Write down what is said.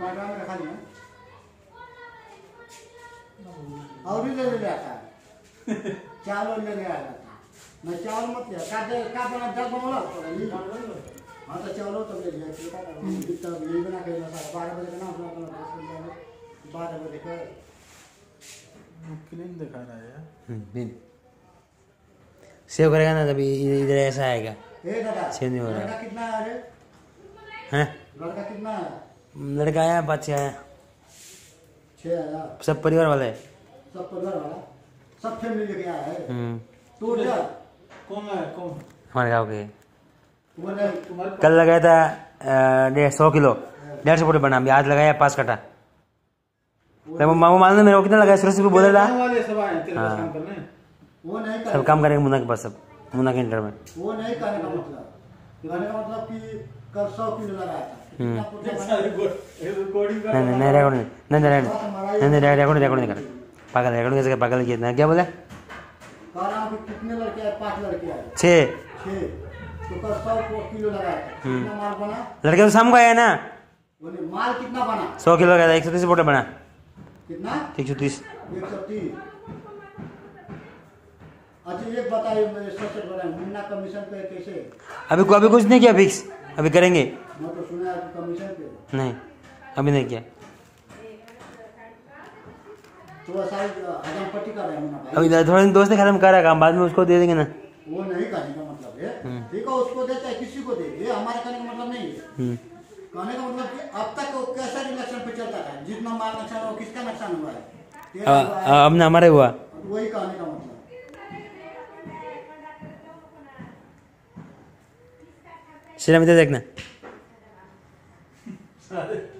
पाटा में रखा लिया और भी ले ले आता. है चावल ले ले था मैं चावल मत लिया का दे का बना दल बनला हाँ तो चावल तो ले लिया फिर का करूँ तब यही बना के ना बारह बजे का ना अपना अपना दस बजे बारह बजे का क्लीन दिखा रहा है यार सेव करेगा ना तभी इधर ऐसा आएगा छह नहीं हो रहा। लड़का कितना है? हैं लड़का कितना? है लड़का आया पाँच छः आया। सब परिवार वाले? सब परिवार वाला। सब फैमिली लेके आया है। हम्म, टोटल कौन है कौन? हमारे गाँव के। कल लगाया था डेढ़ सौ किलो। डेढ़ सौ फुट बना आज लगाया पाँच कटा। तो वो मालूम मेरे को कितना लगाया सुरेश बोला था। सब हाँ। काम करेंगे मुन्ना के पास सब। मुन्ना के इंटर में। वो नहीं कहने का मतलब। कहने का मतलब कि कल सौ किलो लगाया था। कितना पुर्जा बना? रिकॉर्डिंग नहीं नहीं नहीं नहीं नहीं नहीं नहीं नहीं रेकॉर्ड रेकॉर्ड नहीं कर पागल रेकॉर्ड कैसे पागल किया क्या बोले? कितने लड़के आए? पाँच लड़के आए। छः। तो कल सौ को किलो लगाया कितना माल बना? लड़के तो शाम को आया ना? बोले माल कितना बना? सौ किलो का था एक सौ तीस बोटे बना। कितना? एक सौ तीस। एक सौ तीस। अच्छा ये बताइए मुन्ना कमीशन पे कैसे? अभी को अभी कुछ नहीं किया फिक्स अभी करेंगे? तो है नहीं अभी नहीं किया। हैं अभी थोड़े दिन दोस्त ने खत्म करा काम बाद में उसको दे देंगे ना। वो नहीं का मतलब है। ठीक है उसको दे चाहे किसी को दे ये हमारे कहने का मतलब नहीं है। हम्म, कहने का मतलब कि अब तक वो कैसा इलेक्शन पे चलता था? जितना माल नुकसान हुआ किसका नुकसान हुआ है? अब हुआ है, अब ना हमारे हुआ। वही कहने का मतलब। Sinema bir de dekne.